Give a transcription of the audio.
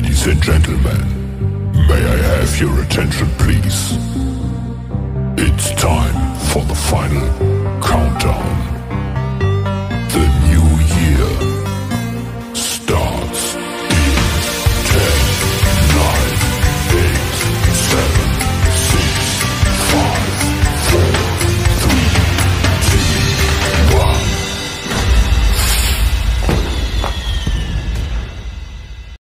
Ladies and gentlemen, may I have your attention please? It's time